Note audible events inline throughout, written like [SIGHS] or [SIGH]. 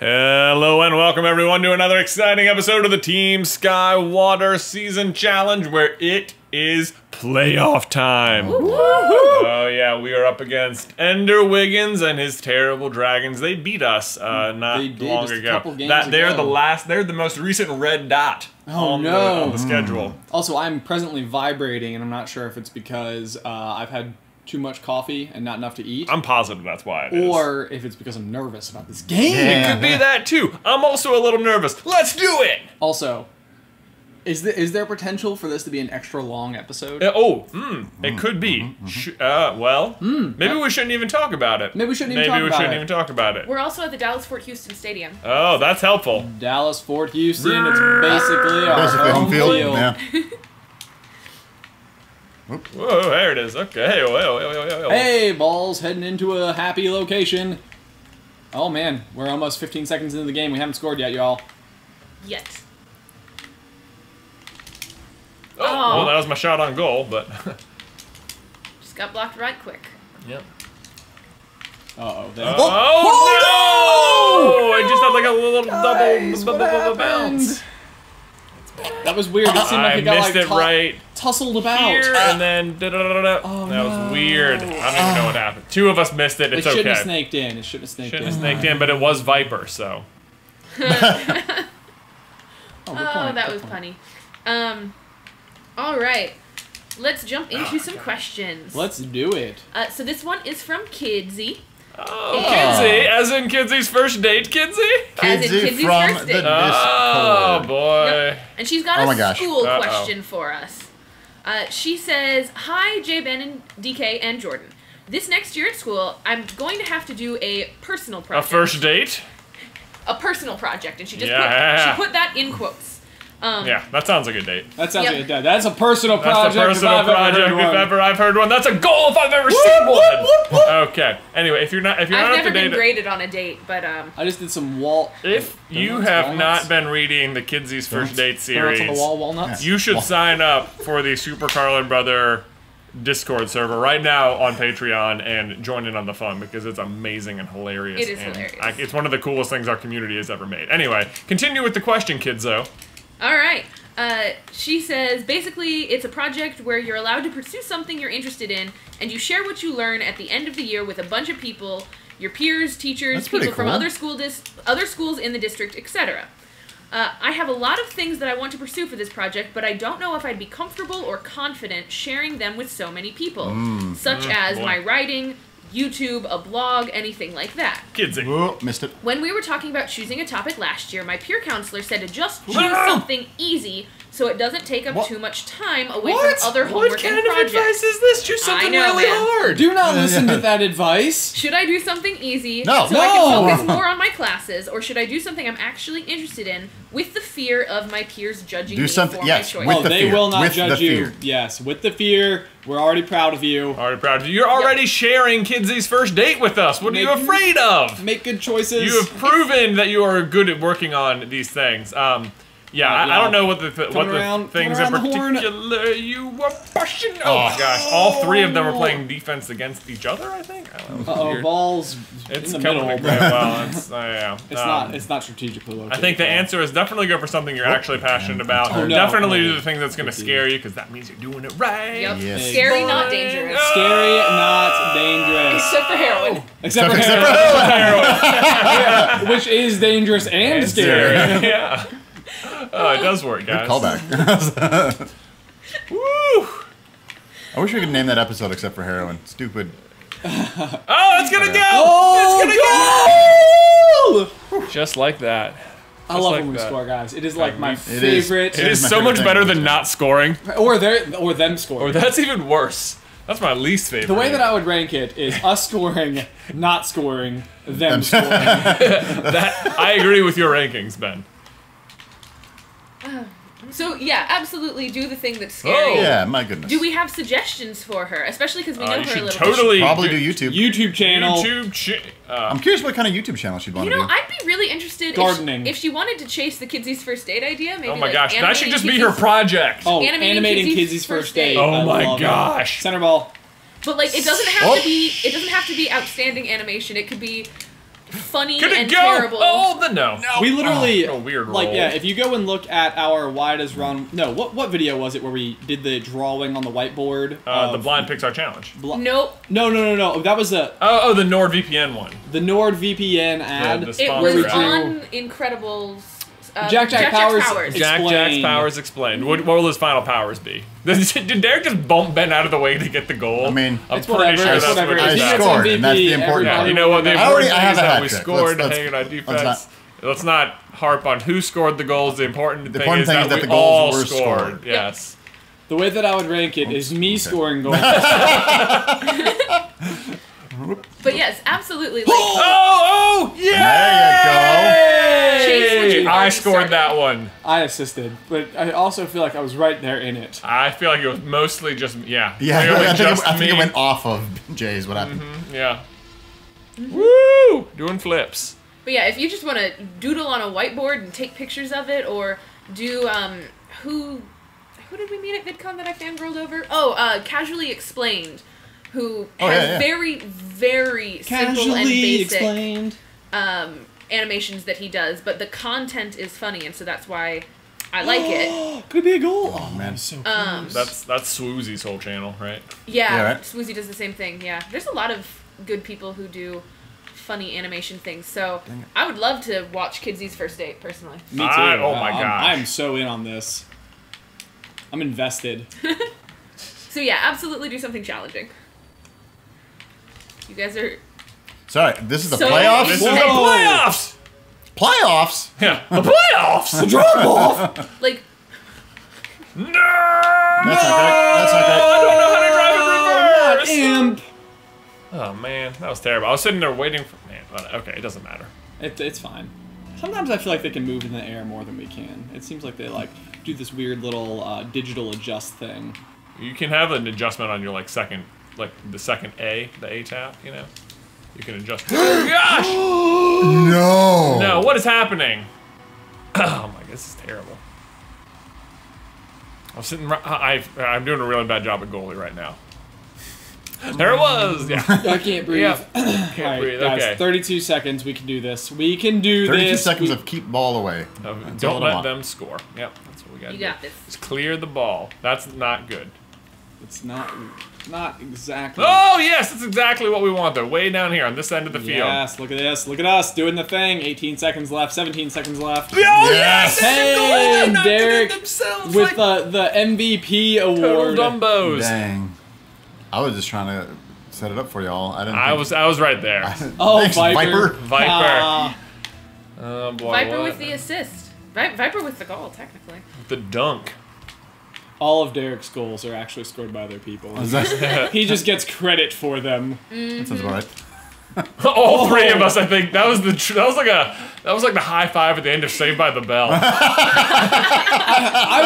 Hello and welcome everyone to another exciting episode of the Team Skywater Season Challenge where it is playoff time. Oh yeah, we are up against Ender Wiggins and his terrible dragons. They beat us uh, not They did long ago. that they're ago. the last. They're the most recent red dot Oh, on, the, no. on the schedule. Also, I'm presently vibrating, and I'm not sure if it's because uh, I've had too much coffee and not enough to eat, I'm positive that's why it is. or if it's because I'm nervous about this game. it could be [LAUGHS] that too. I'm also a little nervous. Let's do it. Also, is there, is there potential for this to be an extra long episode? Uh, oh, hmm, it could be. Sh- uh, well, maybe we shouldn't even talk about it. Maybe we shouldn't even Maybe talk we about shouldn't it. even talk about it. We're also at the Dallas Fort Houston Stadium. Oh, that's helpful. Dallas, Fort Houston, it's basically our Basically home home field. field. Yeah. [LAUGHS] Whoa, there it is. Okay, whoa, whoa, whoa, whoa, whoa. Hey, balls heading into a happy location. Oh man, we're almost 15 seconds into the game. We haven't scored yet, y'all. Yet. Oh, well, that was my shot on goal, but. [LAUGHS] Just got blocked right quick. yep. Uh oh. Oh, oh, no! I just had like a little Guys, double, what double, double happened? bounce. That was weird. It seemed like I it got missed like it tu- right tussled about. here, and then da da da da. Oh, that was weird. I don't even know what happened. Two of us missed it. It shouldn't okay. have snaked in. It shouldn't have snaked Shouldn't in. have snaked in, but it was Viper, so. [LAUGHS] Oh, Oh, that good was point. funny. Um, all right. Let's jump into some questions. Let's do it. Uh, so this one is from Kidsy. Oh, Kinsey, as in Kinsey's first date, Kinsey? As in Kidsy Kidsy's from first the date. Oh Discord. boy. And she's got Oh a my gosh. school Uh-oh. question for us. Uh, she says, Hi, J. Ben and DK and Jordan. This next year at school, I'm going to have to do a personal project. A first date? A personal project. And she just Yeah. put, she put that in quotes. Um, Yeah, that sounds like a date. That sounds Yep. like a dad. That's a personal That's project. a personal if project Ever if ever I've heard one. That's a goal if I've ever seen one. Okay. Anyway, if you're not if you're I've not up never been date, graded on a date, but um, I just did some wall. if you Donuts, have walnuts? not been reading the Kidsies First Donuts? Date Donuts series, on the wall, walnuts. you should sign up for the Super Carlin Brother Discord server right now on Patreon and join in on the fun because it's amazing and hilarious. It is and hilarious. I, it's one of the coolest things our community has ever made. Anyway, continue with the question, Kidzo. All right. Uh, she says basically it's a project where you're allowed to pursue something you're interested in, and you share what you learn at the end of the year with a bunch of people, your peers, teachers, That's pretty people from other school dis- other schools in the district, etc. Uh, I have a lot of things that I want to pursue for this project, but I don't know if I'd be comfortable or confident sharing them with so many people, Mm. such as boy. my writing, YouTube, a blog, anything like that. Kidsy. Whoa, missed it. When we were talking about choosing a topic last year, my peer counselor said to just choose Ah! something easy so it doesn't take up What? too much time away What? from other homework what kind and of projects. advice is this? Choose I something know, really man. hard. Do not listen to that advice. Should I do something easy No. so I can focus more on my classes, or should I do something I'm actually interested in with the fear of my peers judging Do me something- for yes, my choice? with oh, the they fear. will not With judge you. Yes, with the fear. We're already proud of you. Already proud of you. You're already sharing Kidsy's first date with us. What are you afraid of? Make good choices. You have proven that you are good at working on these things. Um, yeah, I, I don't know what the th- what Coming the things coming in around horn. particular you were pushing. Oh, my gosh! All three of them were playing defense against each other. I think. I know. Uh oh, Weird. balls It's in the middle. together [LAUGHS] well. It's, uh, yeah. It's Um, not. It's not strategically located. I think the answer is definitely go for something you're actually passionate about. Oh, no. Definitely Oh, do the thing that's going to scare you because that means you're doing it right. Yep. Yes. Scary, not dangerous. Scary, not dangerous. Except for heroin. [LAUGHS] Except for Except for heroin, [LAUGHS] which is dangerous and scary. yeah. Oh, it does work, guys. Callback. [LAUGHS] Woo! I wish we could name that episode except for heroin. Stupid. [LAUGHS] Oh, it's gonna go! Oh, it's gonna go! Just like that. I love like when we that. score, guys. It is like uh, my It is. favorite. It is my so much better than not scoring. or their or them scoring. Or that's even worse. That's my least favorite. the way that I would [LAUGHS] rank it is us scoring, not scoring, them scoring. that I agree with your rankings, Ben. [SIGHS] So yeah, absolutely do the thing that's scary. Oh. Yeah, my goodness. Do we have suggestions for her, especially because we know Uh, you her a should little totally Probably do YouTube. YouTube channel. YouTube. Ch- uh, I'm curious what kind of YouTube channel she'd bit? want You to know, do. I'd be really interested Gardening. If, she, if she wanted to chase the Kidsy's first date idea. Maybe oh my like gosh, that should animating just be her project. Oh, Animating animating, Kidsy's Kidsy's first first date. date. Oh I my love it. gosh. Center ball. But like, it doesn't have Oh. to be. It doesn't have to be outstanding animation. It could be. Funny Could it and go? terrible. Oh, the no. We literally Oh, a weird like roll. yeah. If you go and look at our why does run no what what video was it where we did the drawing on the whiteboard? Uh, the of Blind Pixar Challenge. bl- Nope. No no no no. That was the Oh, oh, the NordVPN one. the NordVPN ad. the It Sponsor was ad. on Incredibles. Uh, Jack Jack Powers- It's- Jack Jack's powers explained. What, what will his final powers be? [LAUGHS] Did Derek just bump Ben out of the way to get the goal? I mean- I'm It's pretty whatever, sure it's that's whatever. what he If he said. gets scored, MVP, and that's the important Yeah, you know what? The I important already- thing I have is a that we trick. scored Let's- hanging on let's not- Let's not harp on who scored the goals. The important The thing important is thing that, is that we the goals all were scored. scored. Yes. The way that I would rank it is me okay. scoring [LAUGHS] goals. But yes, absolutely. Like, [LAUGHS] Oh, oh, yeah! Chase, what you I scored started. that one. I assisted, but I also feel like I was right there in it. I feel like it was mostly just yeah. [LAUGHS] Yeah, clearly I think, just it, I think me. it went off of [LAUGHS] Jay's. What happened? Yeah. Woo! Doing flips. But yeah, if you just want to doodle on a whiteboard and take pictures of it, or do um, who who did we meet at VidCon that I fangirled over? Oh, uh, Casually Explained, who Oh, has yeah, yeah. very very simple and basic explained. um, animations that he does, but the content is funny, and so that's why I like it. [GASPS] Could be a goal. Oh man. man, so Um. That's that's Swoozie's whole channel, right? Yeah, Yeah, right. Swoozie does the same thing. Yeah, there's a lot of good people who do funny animation things. So Dang it. I would love to watch Kidsy's first date personally. Me too. I- oh my I'm- gosh. I'm so in on this. I'm invested. [LAUGHS] So yeah, absolutely do something challenging. You guys are Sorry, this is the So- playoffs. This is the playoffs. playoffs. Yeah, the playoffs. The drop [LAUGHS] off. Like no. That's not great. That's not great. I don't know how to drive in reverse. Imp. Oh man, that was terrible. I was sitting there waiting for man. but- Okay, it doesn't matter. It, it's fine. Sometimes I feel like they can move in the air more than we can. It seems like they like do this weird little uh, digital adjust thing. You can have an adjustment on your like second, like the second A, the A tap. You know, you can adjust. [GASPS] Oh gosh, No. no, what is happening? [CLEARS THROAT] Oh my, this is terrible. I'm sitting. ri- I I'm doing a really bad job at goalie right now. There it was. Yeah. [LAUGHS] I can't breathe. Yeah. [CLEARS THROAT] All right, breathe, guys. okay. 32 seconds. We can do this. We can do 32 this. seconds We- of keep ball away. That's all don't let them score. Yep, that's what we got. you got this. Just clear the ball. That's not good. It's not not exactly. Oh yes, that's exactly what we want. Though, way down here on this end of the field. Yes, look at this. Look at us doing the thing. 18 seconds left. 17 seconds left. Oh yes! Yes! They're going, they're Hey, not doing Derek, With like the the MVP total award. dumbos. Dang. I was just trying to set it up for y'all. I didn't. I was I was right there. Oh, Thanks, Viper. Viper. Ah, Oh boy, Viper what? with the assist. Vi- Viper with the goal, technically. the dunk. All of Derek's goals are actually scored by other people. [LAUGHS] He just gets credit for them. that sounds about right. [LAUGHS] All oh. three of us, I think. That was the tr- that was like a that was like the high five at the end of Saved by the Bell. [LAUGHS] I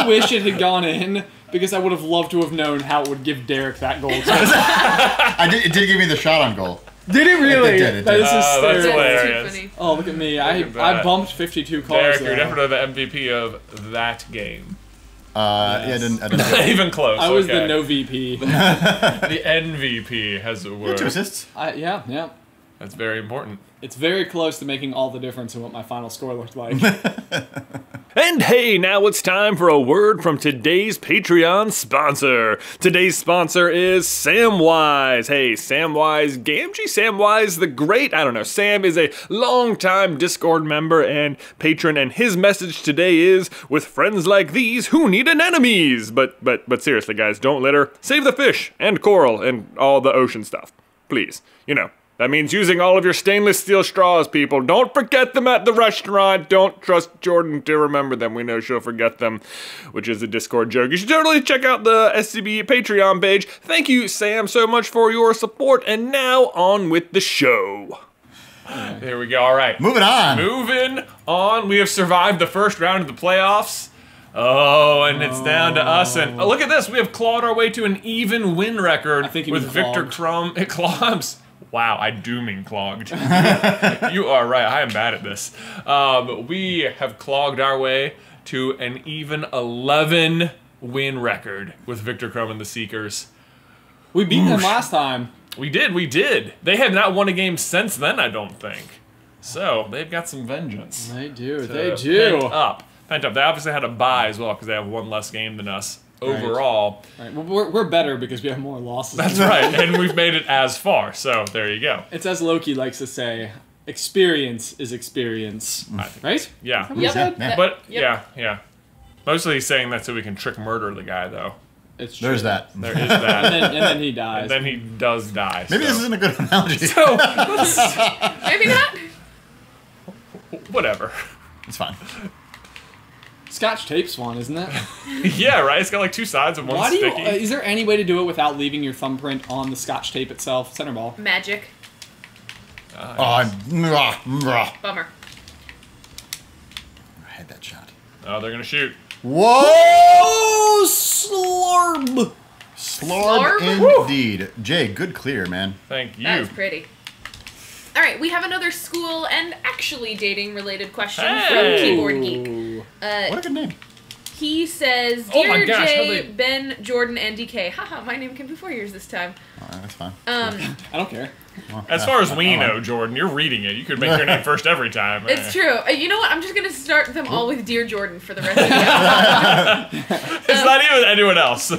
wish it had gone in because I would have loved to have known how it would give Derek that goal. I did, it did give me the shot on goal. did it really? It did, it That did. is Oh, that's hysterical. hilarious. Funny. Oh, look at me. I, Look at I bumped 52 cars Derek, there. you're definitely the MVP of that game. Uh, Yeah, I didn't. I didn't. [LAUGHS] Not even close. I was okay. [LAUGHS] the no VP. the MVP has a Two word. assists. I, yeah, yeah. That's very important. It's very close to making all the difference in what my final score looked like. [LAUGHS] And hey, now it's time for a word from today's Patreon sponsor. Today's sponsor is Samwise. Hey, Samwise, Gamgee Samwise the Great. I don't know. Sam is a longtime Discord member and patron, and his message today is: with friends like these, who need an enemies? But but but seriously, guys, don't litter. Save the fish and coral and all the ocean stuff, please. You know. That means using all of your stainless steel straws, people. Don't forget them at the restaurant. Don't trust Jordan to remember them. We know she'll forget them, which is a Discord joke. You should totally check out the SCB Patreon page. Thank you, Sam, so much for your support. And now on with the show. There we go. All right. Moving on. Moving on, we have survived the first round of the playoffs. Oh, and it's down to us. And oh, look at this, we have clawed our way to an even win record I think with Victor clogged. It [LAUGHS] Clogs. Wow, I do mean clogged. [LAUGHS] you are right. I am bad at this. Um, we have clogged our way to an even 11 win record with Victor Crum and the Seekers. we beat them last time. We did, we did. They have not won a game since then, I don't think. So they've got some vengeance. They do. They do. Pent up. Pent up. They obviously had a bye as well because they have one less game than us overall. All right, well, we're, we're better because we have more losses. That's right. and we've made it as far. So there you go. It's as Loki likes to say, experience is experience. Mm. Right? Yeah. Yep. Yeah, yeah. But Yep. yeah, yeah. Mostly he's saying that so we can trick murder the guy though. It's true. There's that. There is And that. then, and then he dies. and then he does die. Maybe so. this isn't a good analogy. So [LAUGHS] Maybe not. [LAUGHS] whatever. it's fine. Scotch tape's one, isn't it? [LAUGHS] yeah, right. It's got like two sides and one Why do you? sticky. Uh, is there any way to do it without leaving your thumbprint on the Scotch tape itself? Center ball. Magic. Uh, Oh, I'm, mwah, mwah. Bummer. I had that shot. oh, they're gonna shoot. Whoa! Slurb! Slorb Slorb? indeed. Jay, good clear, man. Thank you. That is pretty. All right, we have another school and actually dating related question Hey! from Keyboard Geek. Ooh. Uh, What a good name. he says, Oh "Dear my gosh, Jay, they- Ben, Jordan, and DK. Haha, my name can be four years this time. Oh, that's fine. Um, [LAUGHS] I don't care. Well, As far as we uh, know, Jordan, you're reading it. You could make your name [LAUGHS] first every time. it's true. Uh, you know what? I'm just gonna start them all with Dear Jordan for the rest of the [LAUGHS] episode. It's not even anyone else.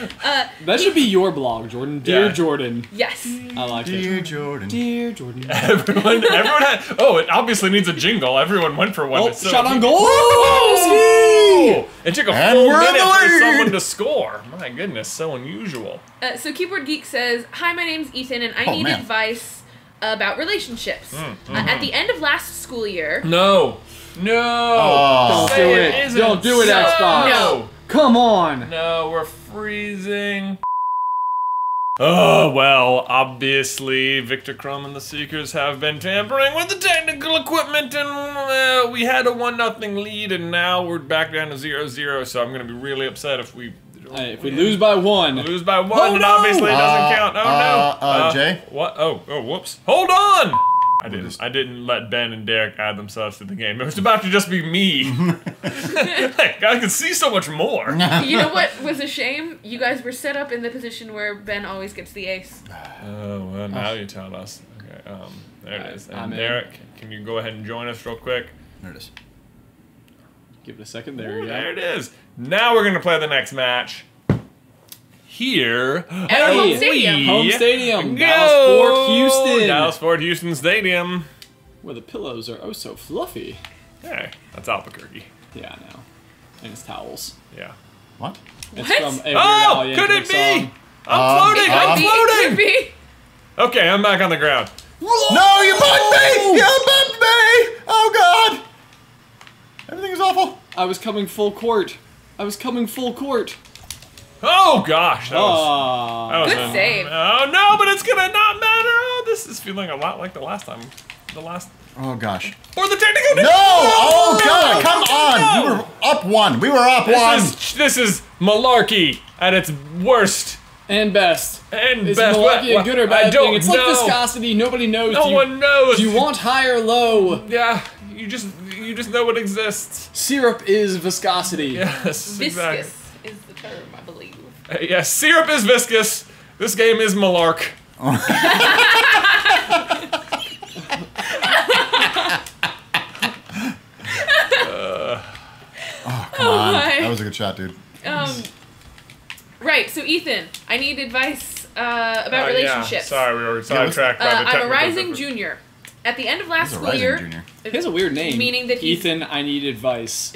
[LAUGHS] That should be your blog, Jordan. Dear Yeah. Jordan. yes. I like Dear it. Jordan. Dear Jordan. [LAUGHS] everyone, everyone had. Oh, it obviously needs a jingle. Everyone went for one. Oh, so- shot on goal! Oh! It took a And full minute the for someone to score. My goodness, so unusual. Uh, so Keyboard Geek says, "Hi, my name's Ethan, and I Oh, need man. advice about relationships. Mm, Uh, at the end of last school year, No, no. Oh. Don't do it it. isn't Don't do it, so. Xbox. No. Come on! No, we're freezing. Oh, well, obviously, Victor Crumb and the Seekers have been tampering with the technical equipment, and uh, we had a 1 nothing lead, and now we're back down to 0 0, so I'm going to be really upset if we. Hey, if we lose by one, lose by one, Oh, it no! obviously doesn't Uh, count. Oh, uh, no. uh, Jay? What? Oh, oh, whoops. Hold on! I didn't. just- I didn't let Ben and Derek add themselves to the game. It was about to just be me. [LAUGHS] [LAUGHS] Heck, I could see so much more. [LAUGHS] you know what was a shame? You guys were set up in the position where Ben always gets the ace. [SIGHS] Oh, well, now you tell us. Okay, um, there it is. Alright, is. I'm And in. Derek, can you go ahead and join us real quick? There it is. give it a second. There Ooh, you there it is. Now we're gonna play the next match. Here, At our home Hey. stadium. Home stadium, Go! Dallas Fort Houston. Dallas Fort Houston Stadium. Where the pillows are oh so fluffy. Hey, that's Albuquerque. Yeah, I know. And it's towels. Yeah. What? It's What? from a Oh, Al could it be? song. I'm Um, floating. It I'm be. Floating. could be. Okay, I'm back on the ground. No, you bumped me! You bumped me! Oh, God! Everything is awful. I was coming full court. I was coming full court. Oh gosh, that was. That was Good a- save. Oh no, but it's gonna not matter. Oh, this is feeling a lot like the last time. The last. Oh, gosh. Or the technical. No! Oh, No! God! Come on! No! We were up one. We were up one. This is this is malarkey at its worst and best. and Is best. malarkey a What- good or I bad don't thing? It's know. like viscosity. Nobody knows. No you, one knows. do you want high or low? Yeah, you just you just know it exists. Syrup is viscosity. Yes, exactly. Viscous is the term, I believe. Uh, Yes, syrup is viscous. This game is malark. [LAUGHS] Come on. my. That was a good shot, dude. Um, right. So Ethan, I need advice uh, about Uh, yeah, relationships. Sorry, we were what's- sidetracked by Uh, the I'm a rising difference. junior. At the end of last He's a school rising year, junior. He has a weird name. Meaning that he's- Ethan, I need advice.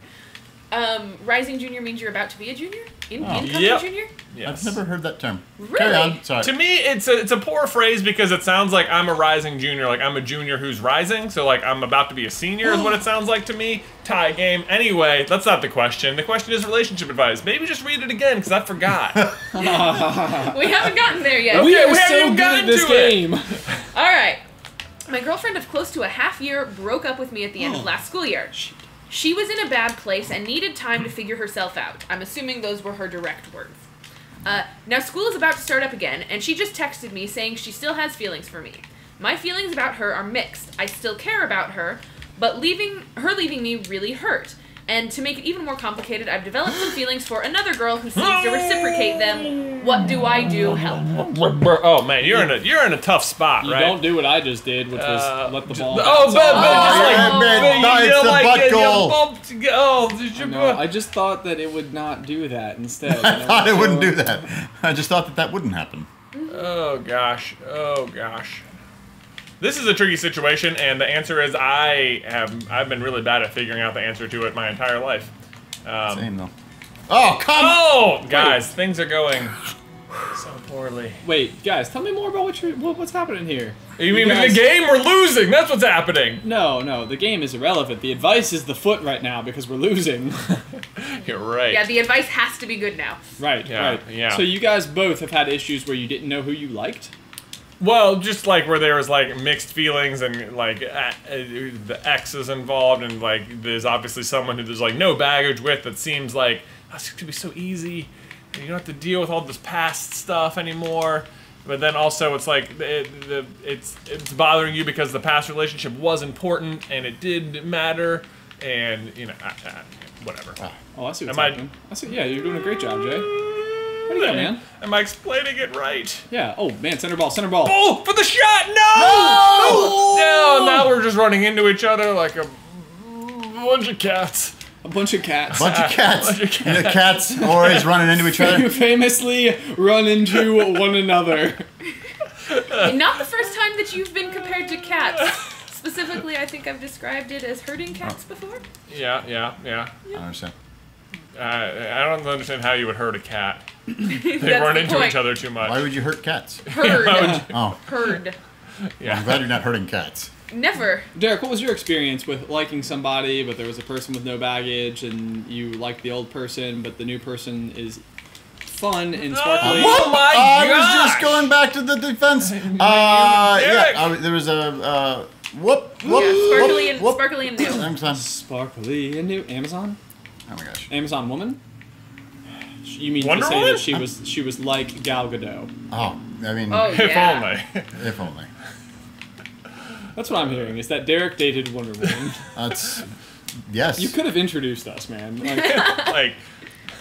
[LAUGHS] um, rising junior means you're about to be a junior. In, Oh. incoming Yep. junior. Yes. I've never heard that term. Really? Carry on. Sorry. To me, it's a it's a poor phrase because it sounds like I'm a rising junior, like I'm a junior who's rising. So like I'm about to be a senior is what it [GASPS] sounds like to me. Tie game. Anyway, that's not the question. The question is relationship advice. Maybe just read it again because I forgot. [LAUGHS] We haven't gotten there yet. we Okay, are we haven't so good gotten at this to it. game. All right. My girlfriend of close to a half year broke up with me at the end of oh. last school year. She was in a bad place and needed time to figure herself out. I'm assuming those were her direct words. Uh, now, school is about to start up again, and she just texted me saying she still has feelings for me. My feelings about her are mixed. I still care about her, but leaving her leaving me really hurt. And to make it even more complicated, I've developed some feelings for another girl who seems to reciprocate them. What do I do? Help. Oh man, you're in a you're in a tough spot, You right? don't do what I just did, which was Uh, let the ball. Oh, bounce but, off. but just like yeah, man, but you it's the like, butt you- you goal. bumped- Oh, did you- No, I just thought that it would not do that instead. [LAUGHS] I thought it wouldn't do that. I just thought that that wouldn't happen. Oh gosh. Oh gosh. This is a tricky situation, and the answer is I have I've been really bad at figuring out the answer to it my entire life. Um, Same though. Oh come! oh, guys, things are going so poorly. Wait, guys, tell me more about what you're, what, what's happening here. You mean guys- the game? We're losing. That's what's happening. No, no, the game is irrelevant. The advice is the foot right now because we're losing. [LAUGHS] You're right. Yeah, the advice has to be good now. right, Yeah, right. yeah. So you guys both have had issues where you didn't know who you liked. Well, just like where there was like mixed feelings and like uh, uh, the ex is involved and like there's obviously someone who there's like no baggage with that seems like oh, this could be so easy. You don't have to deal with all this past stuff anymore. But then also it's like it, the, it's it's bothering you because the past relationship was important and it did matter and you know uh, uh, whatever. Oh, I see what's Am I- I see. Yeah, you're doing a great job, Jay. What do you got, man? Am I explaining it right? Yeah. Oh man, center ball, center ball. Oh, for the shot! No! No! No! Now we're just running into each other like a bunch of cats. A bunch of cats. A Bunch of [LAUGHS] cats. Bunch of And the cats always running into each other. [LAUGHS] You famously run into one another. Not the first time that you've been compared to cats. Specifically, I think I've described it as herding cats before. Yeah, yeah, yeah. I understand. Uh, I don't understand how you would hurt a cat. [LAUGHS] They That's run the into point. each other too much. Why would you hurt cats? [LAUGHS] Herd. Oh, Herd. I'm yeah. glad you're not hurting cats. Never. Derek, what was your experience with liking somebody, but there was a person with no baggage, and you liked the old person, but the new person is fun and sparkly? Oh my I was gosh! just going back to the defense. [LAUGHS] Uh, yeah, Derek. I, was- there was a uh, whoop, whoop, Yeah, sparkly whoop, and whoop. sparkly and new. Thanks, man. Sparkly and new. Amazon? Oh my gosh. Amazon woman? You mean Wonder to say Woman? that she was she was like Gal Gadot? Oh, I mean, Oh, If yeah. only. if only. That's what I'm hearing. Is that Derek dated Wonder Woman? That's yes. you could have introduced us, man. [LAUGHS] Like,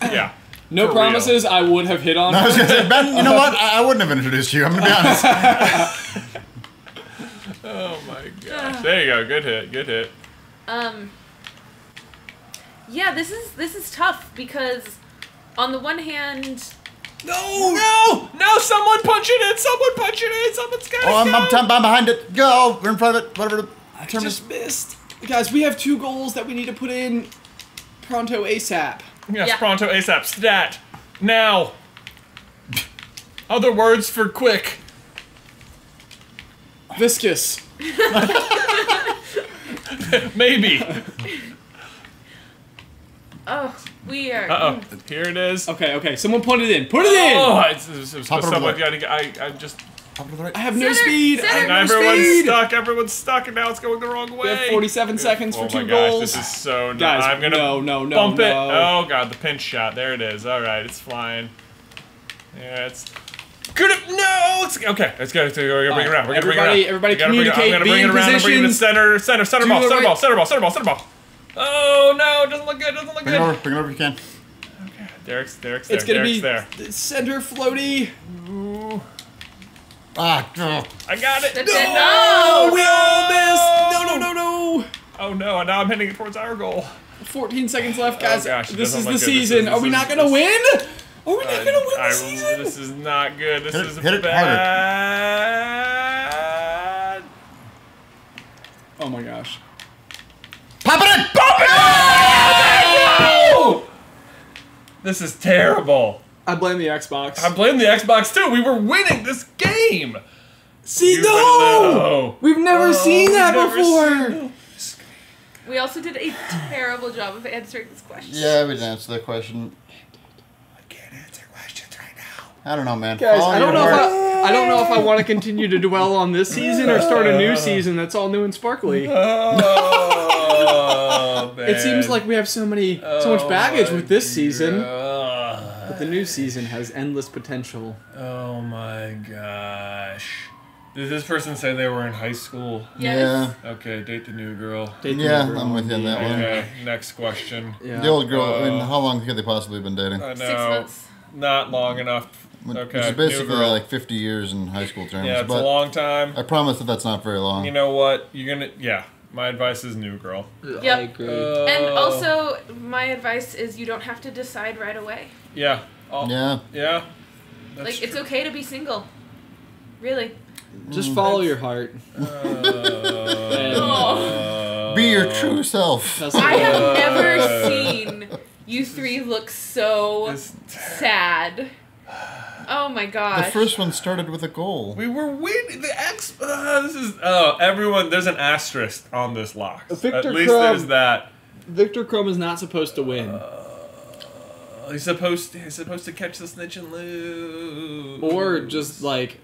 like, yeah. no For promises. I would have hit on. I was gonna say, Ben. You know [LAUGHS] what? I, I wouldn't have introduced you. I'm gonna be honest. [LAUGHS] Oh my gosh. There you go. Good hit. Good hit. Um. Yeah, this is this is tough because, on the one hand, No! No! No! Someone punch it in! Someone punch it in! Someone's got Oh, I'm, I'm, go! I'm behind it. Go. We're in front of it. Whatever. the I term is. just missed. Guys, we have two goals that we need to put in pronto ASAP. Yes, Yeah. pronto ASAP. Stat. Now. Other words for quick. Viscous. [LAUGHS] Maybe. Oh, we are. Uh oh. Here it is. Okay, okay. Someone put it in. Put it in. Oh, it's, it's, it's, Hop over someone, there. I, I, I just. Up to the right. I have no Center, speed. I center. have no Everyone's speed. stuck. Everyone's stuck, and now it's going the wrong way. We have 47 seconds for oh two my gosh, goals. this is so. n- Guys, I'm gonna no, no, no, bump it. Oh god, the pinch shot. There it is. All right, it's flying. Yeah, it's. Could have no. It's okay. Let's go. Let's go. We're gonna bring it around. We're gonna bring it around. everybody We gotta bring it- communicate, I'm gonna be bring it in around. I'm bringing it to position. center. Center. Center ball. Center right- ball. Center ball. Center ball. Center ball. Oh no! It doesn't look good. It doesn't look Bring it over. Bring it over if you can. Okay. Derek's. Derek's there. It's gonna Derek's be there. center floaty. Ooh, Ah. ugh. I got it. That's it. Oh, No! we all missed. No, no, no, no. Oh no! And now I'm heading it towards our goal. 14 seconds left, guys. Oh, gosh, this is the good. This is- season. Are we not gonna this- win? Are we not gonna win I- the season? This is not good. This Hit it- is hit it bad. Oh my gosh. Pop it in. Oh! This is terrible. I blame the Xbox. I blame the Xbox too. We were winning this game. See, You no! We've never Oh, seen that never before. seen- We also did a terrible job of answering this question. Yeah, we didn't answer that question. I can't answer questions right now. I don't know, man. Guys, Follow I don't your know if. I, I don't know if I want to continue to dwell on this season or start a new [LAUGHS] season that's all new and sparkly. Oh. Oh, It seems like we have so many so much baggage with this season, God. but the new season has endless potential. Oh my gosh. Did this person say they were in high school? Yes. Okay, date the new girl. Date Yeah, new girl. I'm with you on that one. Okay, next question. Yeah. The old girl. I mean, Uh, how long could they possibly have been dating? I know. Six months. Not long enough. Which Okay, is basically like 50 years in high school terms. Yeah, it's but a long time. I promise that that's not very long. You know what? You're gonna. Yeah, my advice is new girl. I Yep. agree. And Uh, also, my advice is you don't have to decide right away. Yeah. Oh, yeah. Yeah. That's like, it's okay to be single. Really. Just follow your heart. Uh, [LAUGHS] Be your true self. I have Uh, never seen you three look so sad. [SIGHS] [SIGHS] [SIGHS] Oh my god. The first one started with a goal. We were winning the X. Uh, this is oh everyone. There's an asterisk on this lock. Victor At least Crumb- there's that. Victor Crumb is not supposed to win. Uh, he's supposed to, he's supposed to catch the snitch and lose. or just like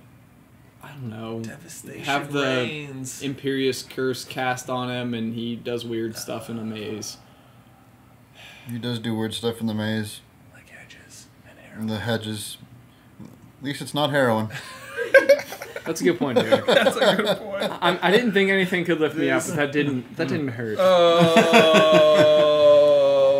I don't know, devastation have the reigns. Imperius curse cast on him, and he does weird stuff in a maze. He does do weird stuff in the maze like hedges and and the hedges. At least it's not heroin. [LAUGHS] That's a good point, Derek. [LAUGHS] That's a good point. I, I didn't think anything could lift me up, but that didn't that didn't hurt. Oh.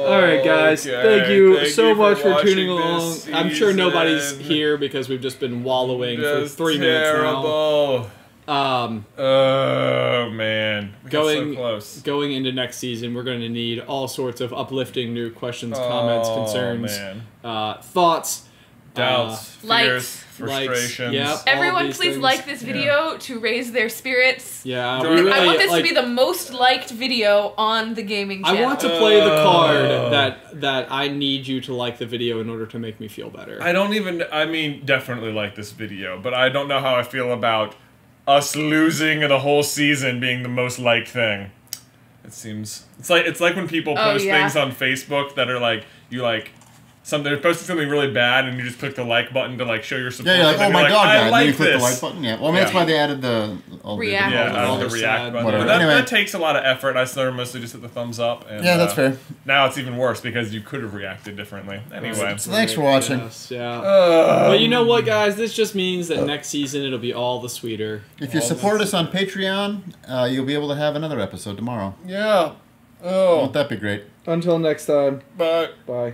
[LAUGHS] All right, guys. okay. Thank you Thank so you much for watching tuning along. this I'm sure nobody's here because we've just been wallowing Just for three minutes terrible. now. Um, Oh man, we got Going- so close. going into next season, we're going to need all sorts of uplifting new questions, comments, Oh, concerns, man. uh, thoughts, doubts, Uh, likes. fears, likes, frustrations. yep. Everyone, please things. like this video to raise their spirits. Yeah, we really, I want this like, to be the most liked video on the gaming Channel. I want to play the card Oh. that that I need you to like the video in order to make me feel better. I don't even. I mean, definitely like this video, but I don't know how I feel about us losing the whole season being the most liked thing. It seems it's like it's like when people Oh, post yeah. things on Facebook that are like you like. Some, they're posting something really bad, and you just click the like button to like show your support. Yeah, you're like, oh my you're god, I guy. And then you click this. the like button. Yeah. Well, I mean, that's why they added the all the React. Yeah, All I the the react sad- button. Whatever. But that, Anyway. that takes a lot of effort. I still mostly just hit the thumbs up. And, Yeah, that's uh, fair. Now it's even worse because you could have reacted differently. Anyway. So thanks for watching. Yes, yeah. Uh, but you know what, guys? This just means that next season it'll be all the sweeter. If you All support us on Patreon, uh, you'll be able to have another episode tomorrow. yeah. Oh. Won't that be great? Until next time. Bye. Bye.